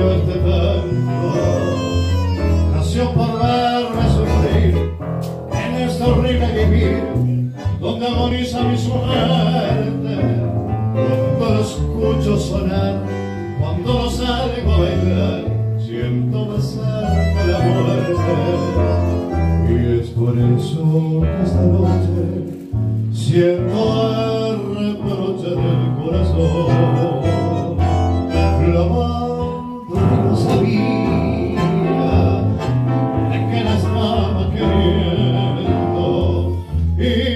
nació este tango, nació por verme sufrir en este horrible vivir, donde agoniza mi suerte, cuando lo escucho sonar, cuando lo salgo a bailar, siento más cerca la muerte, y es por eso que esta noche siento el reproche del corazón.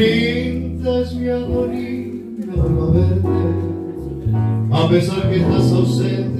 linda es mi agonía vuelvo a verte. A pesar que estás ausente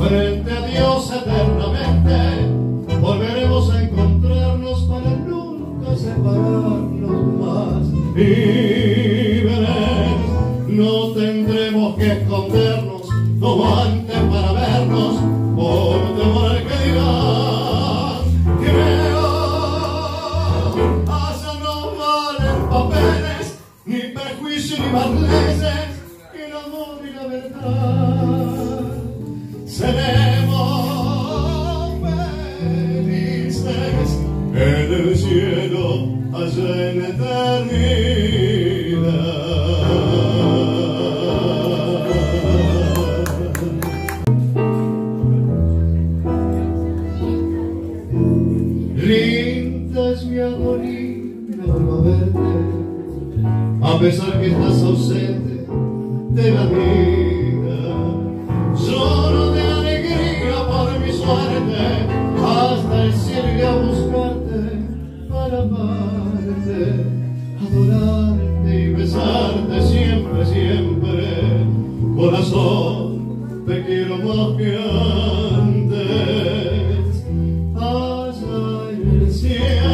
frente a Dios eternamente volveremos a encontrarnos para nunca separarnos más. Verás no tendremos que escondernos como antes para vernos por temor al que dirán creo no valen papeles ni prejuicio ni más leyes el amor y la verdad a pesar que estás ausente de la vida. Adorarte y besarte siempre, siempre. Corazón, te quiero más que antes allá en el cielo,